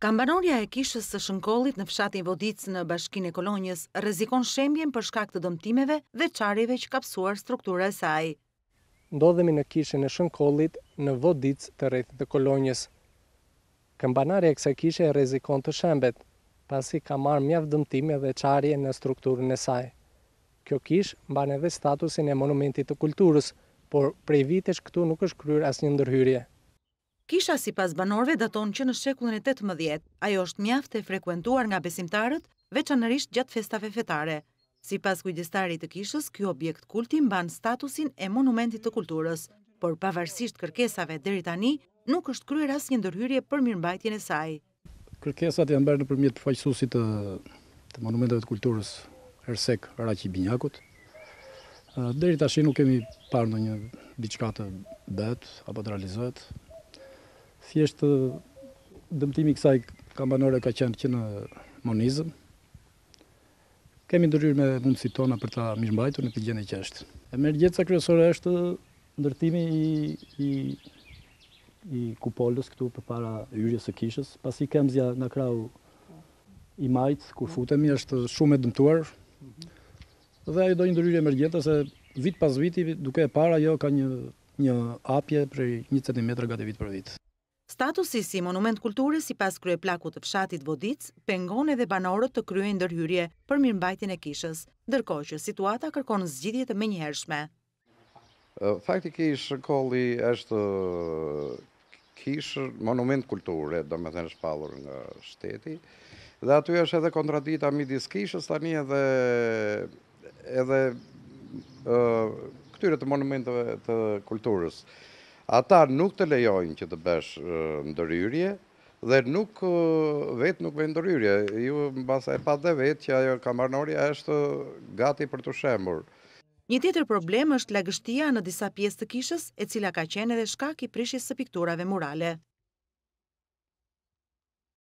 Kambanorja e kishës së Shënkollit në fshatin Vodicë në Bashkinë e Kolonjës rrezikon shembjen për shkak të dëmtimeve dhe çarjeve që ka pësuar struktura e saj. Ndodhemi në kishën e Shënkollit në Vodicë të rrethit të Kolonjës. Kambanarja e kësaj kishe rrezikon të shembet, pasi ka marrë mjaft dëmtime dhe çarje në strukturën e saj. Kjo kishë mban edhe statusin e Monumentit të Kulturës, por prej vitesh këtu nuk është kryer asnjë ndërhyrje. Kisha sipas banorëve daton që në shekullin e tetëmbëdhjetë. Ajo është mjaft e frekuentuar nga besimtarët, veçanërisht gjatë festave fetare. Sipas kujdestarit të kishës, ky objekt kulti mban statusin e monumentit të kulturës, por pavarësisht kërkesave deri tani nuk është kryer asnjë ndërhyrje për mirëmbajtjen e saj. Kërkesat janë bërë nëpërmjet përfaqësuesit të të Monumenteve të Kulturës, Ersek Raqi Binjakut. Deri tashi nuk kemi parë ndonjë diçka të bëhet apo të realizohet. Thjesht dëmtimi i kësaj kambanore ka qenë që në monizëm, Kemi ndërhyrë me mundësitë tona për ta mirëmbajtur në këtë gjendje që është. Emergjenca kryesore është ndërtimi i i i kupolës këtu përpara hyrjes së kishës, pasi këmbëza nga krahu i majtë kur futemi është shumë e dëmtuar. Dhe ajo do një ndërhyrje emergjente se vit pas viti duke e parë ajo ka një një hapje prej një centimetër gati vit për vit. Statusi si monument kulture sipas kryeplakut të fshatit Vodicë pengon edhe banorët të kryejnë ndërhyrje për mirëmbajtjen e kishës, ndërkohë që situata kërkon zgjidhje të menjëhershme. Faktikisht Shënkolli është kishë monument kulture, domethënë është shpallur nga shteti dhe aty është edhe kontradita midis kishës tani edhe edhe këtyre të monumenteve të kulturës. Ata nuk të lejojnë që të bësh ndërhyrje, dhe nuk vetë nuk bëjnë ndërhyrje. Ju mbase e patë dhe vetë që ajo kambanorja është gati për t'u shembur. Një tjetër problem është lagështia në disa pjesë të kishës, e cila ka qenë edhe shkak i prishjes së pikturave murale.